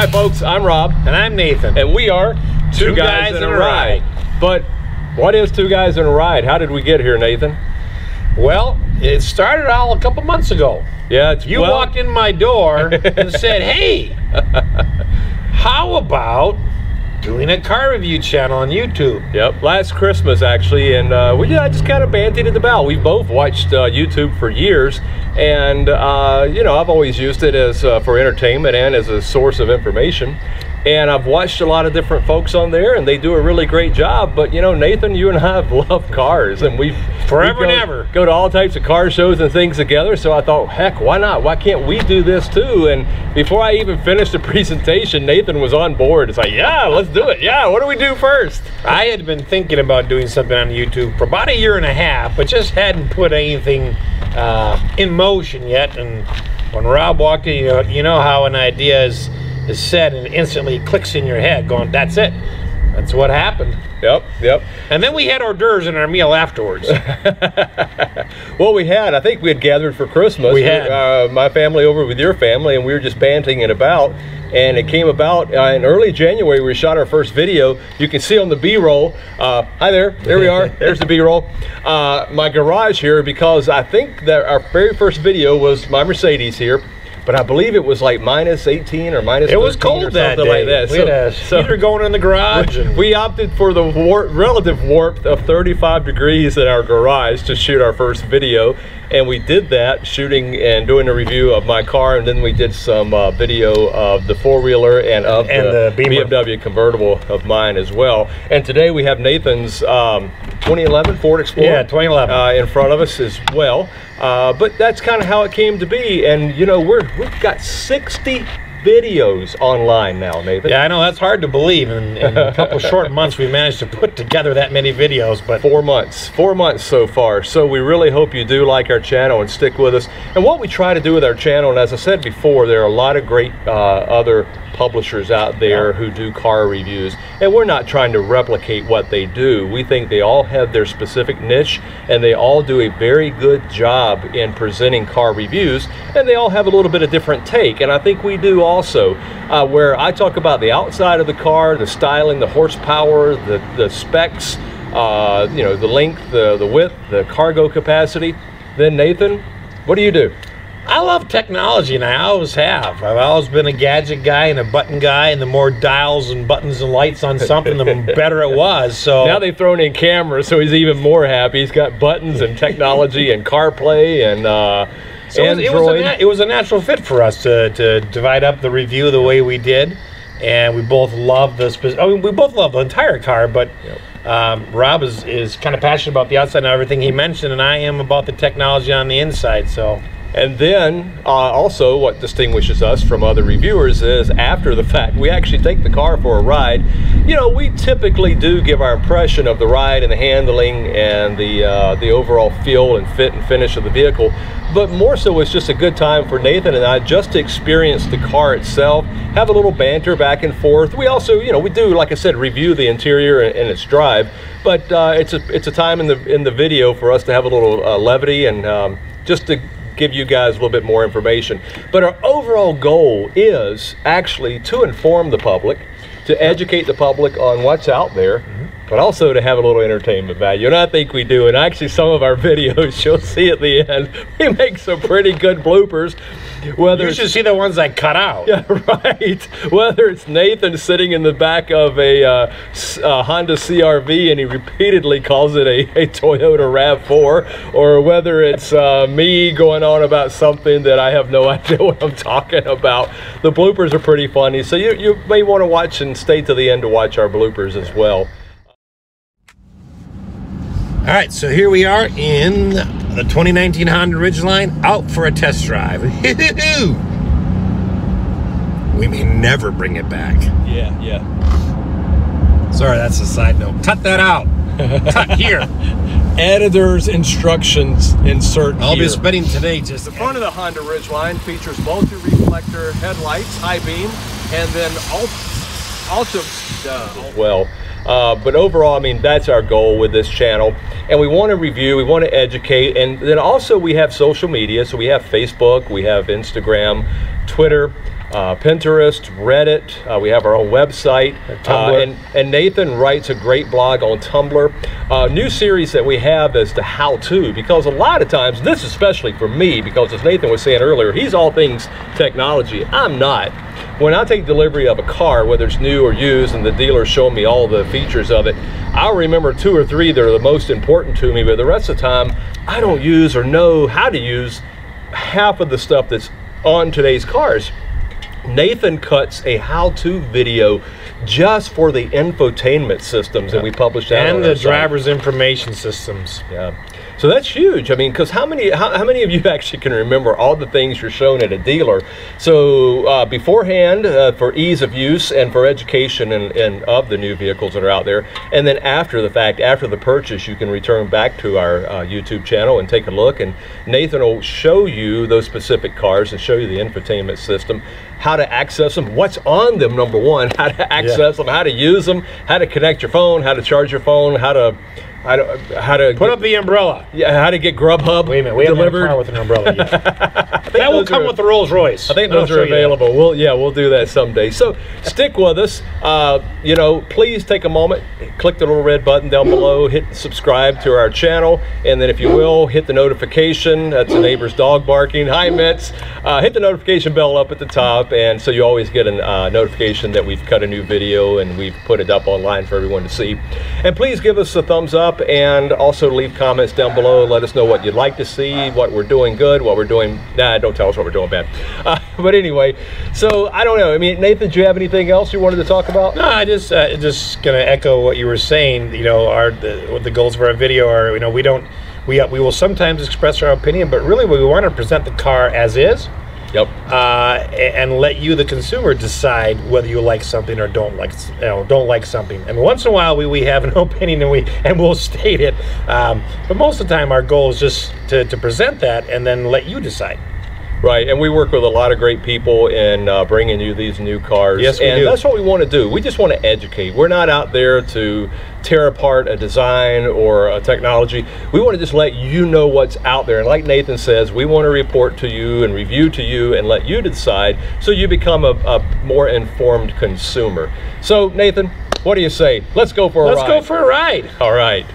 Hi, folks. I'm Rob, And I'm Nathan. and we are Two, Guys, in a Ride. But what is Two Guys in a Ride? How did we get here, Nathan? Well, it started all a couple months ago. Yeah, it's You well, walked in my door and said, "Hey, how about doing a car review channel on YouTube?" Yep, last Christmas actually, and uh, we yeah, just kind of bandied it about. We've both watched uh, YouTube for years, and uh, you know I've always used it as uh, for entertainment and as a source of information. And I've watched a lot of different folks on there, and they do a really great job. But you know, Nathan, you and I have loved cars, and we've Forever we go, and ever. go to all types of car shows and things together. So I thought, heck, why not? Why can't we do this too? And before I even finished the presentation, Nathan was on board. It's like, yeah, let's do it. Yeah, what do we do first? I had been thinking about doing something on YouTube for about a year and a half, but just hadn't put anything uh, in motion yet. And when Rob walked in, you know, you know how an idea is is said and instantly clicks in your head, going, "That's it." That's what happened. Yep, yep. And then we had hors d'oeuvres in our meal afterwards. Well, we had. I think we had gathered for Christmas. We had. uh, my family over with your family, and we were just banting it about. And it came about uh, in early January. We shot our first video. You can see on the B-roll. Uh, hi there. There we are. There's the B-roll. Uh, my garage here, because I think that our very first video was my Mercedes here. But I believe it was like minus 18 or minus. It was 13 or cold that something day. like that. We had a heater going in the garage. and- we opted for the war- relative warmth of 35 degrees in our garage to shoot our first video and we did that shooting and doing a review of my car and then we did some uh, video of the four-wheeler and of And the, the BMW convertible of mine as well and today we have Nathan's um, 2011 Ford Explorer? Yeah, 2011. uh, in front of us as well. Uh, but that's kind of how it came to be. And you know we're we've got 60 videos online now Nathan Yeah, I know that's hard to believe. In, in a couple short months, we managed to put together that many videos. But four months. Four months so far. So we really hope you do like our channel and stick with us. And what we try to do with our channel and as i said before there are a lot of great uh, other publishers out there who do car reviews and we're not trying to replicate what they do. We think they all have their specific niche and they all do a very good job in presenting car reviews and they all have a little bit of different take. And i think we do also uh, where i talk about the outside of the car the styling the horsepower the, the specs uh, you know, the length, the, the width, the cargo capacity. Then Nathan, what do you do? I love technology, and I always have. I've always been a gadget guy and a button guy, and the more dials and buttons and lights on something, the better it was. So Now they've thrown in cameras, so he's even more happy. He's got buttons and technology and CarPlay and uh, So it was, it, was a, it was a natural fit for us to, to divide up the review the way we did, and we both love the. Spe- I mean, we both love the entire car, but um, Rob is, is kind of passionate about the outside and everything he mentioned, and I am about the technology on the inside. So And then uh, also, what distinguishes us from other reviewers is after the fact, we actually take the car for a ride. You know, we typically do give our impression of the ride and the handling and the uh, the overall feel and fit and finish of the vehicle. But more so, it's just a good time for Nathan and I just to experience the car itself, have a little banter back and forth. We also, you know, we do, like I said, review the interior and, and its drive. But uh, it's a it's a time in the in the video for us to have a little uh, levity and um, just to give you guys a little bit more information. But our overall goal is actually to inform the public, to educate the public on what's out there, but also to have a little entertainment value. And I think we do. And actually, some of our videos you'll see at the end, we make some pretty good bloopers. Whether you should see the ones I cut out. yeah, right. Whether it's Nathan sitting in the back of a uh, s- uh, Honda CRV and he repeatedly calls it a, a Toyota RAV4, or whether it's uh, me going on about something that I have no idea what I'm talking about, the bloopers are pretty funny. So you, you may want to watch and stay to the end to watch our bloopers as well. All right, so here we are in the 2019 Honda Ridgeline, out for a test drive. we may never bring it back. Yeah, yeah. Sorry, that's a side note. Cut that out. Cut here. Editor's instructions insert I'll here. be spending today just The front of the Honda Ridgeline features multi-reflector headlights, high beam, and then ult- ultra uh, well. Uh, but overall, I mean, that's our goal with this channel. And we want to review, we want to educate, and then also we have social media. So we have Facebook, we have Instagram, Twitter uh, Pinterest, Reddit. Uh, we have our own website. Tumblr. Uh, and, and Nathan writes a great blog on Tumblr. Uh, new series that we have is the how to, because a lot of times, this especially for me, because as Nathan was saying earlier, he's all things technology. I'm not. When I take delivery of a car, whether it's new or used, and the dealer show me all the features of it, I'll remember two or three that are the most important to me, but the rest of the time, I don't use or know how to use half of the stuff that's on today's cars. Nathan cuts a how-to video just for the infotainment systems that we published out and the our site. driver's information systems. Yeah. So that's huge. I mean, because how many how, how many of you actually can remember all the things you're shown at a dealer? So uh, beforehand, uh, for ease of use and for education and, and of the new vehicles that are out there, and then after the fact, after the purchase, you can return back to our uh, YouTube channel and take a look. And Nathan will show you those specific cars and show you the infotainment system, how to access them, what's on them. Number one, how to access them, how to use them, how to connect your phone, how to charge your phone, how to how to how to Put up the umbrella. yeah, how to get Grubhub Wait a minute, we haven't a delivered. car with an umbrella yet. that will come are- with the Rolls Royce. I think those are that. available. We'll yeah, we'll do that someday. So stick with us. Uh, you know, please take a moment, click the little red button down below, hit subscribe to our channel, and then if you will, hit the notification. That's the neighbor's dog barking. Hi, Mitz. Uh, hit the notification bell up at the top, and so you always get a uh, notification that we've cut a new video and we've put it up online for everyone to see. And please give us a thumbs up and also leave comments down below. Let us know what you'd like to see, what we're doing good, what we're doing. Nah, don't tell us what we're doing bad. Uh, but anyway, so I don't know. I mean, Nathan, do you have anything else you wanted to talk about? No, I just uh, just gonna echo what you were saying. You know, our the, the goals of our video are. You know, we don't we we will sometimes express our opinion, but really we want to present the car as is. Yep. uh, and let you, the consumer, decide whether you like something or don't like, you know, don't like something. And once in a while, we, we have an opinion and we and we'll state it. Um, but most of the time, our goal is just to, to present that and then let you decide. Right, and we work with a lot of great people in uh, bringing you these new cars. Yes, we and do. that's what we want to do. We just want to educate. We're not out there to tear apart a design or a technology. We want to just let you know what's out there. And like Nathan says, we want to report to you and review to you and let you decide so you become a, a more informed consumer. So, Nathan, what do you say? Let's go for a ride. Let's go for a ride. All right.